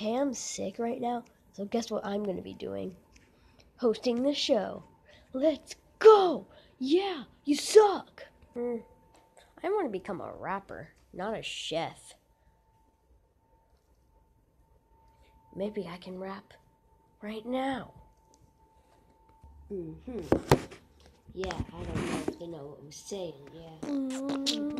Pam's sick right now, so guess what I'm going to be doing? Hosting the show. Let's go! Yeah, you suck! Mm. I want to become a rapper, not a chef. Maybe I can rap right now. Mm hmm. Yeah, I don't know if you know what I'm saying, yeah. Mm -hmm.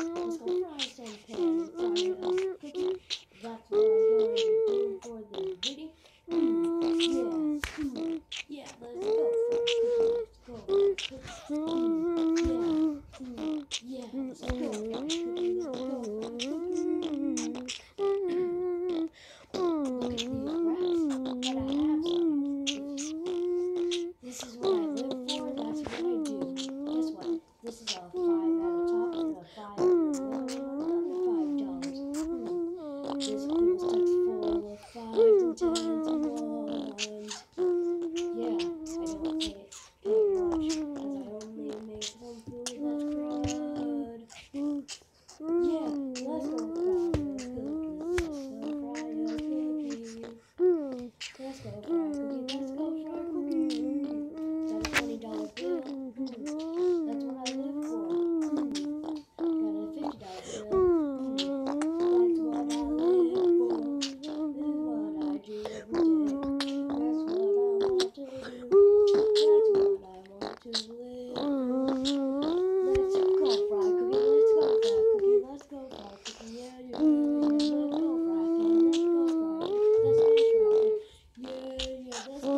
This is a five out of top. Five. At a five dollars. Hmm. This Yeah, those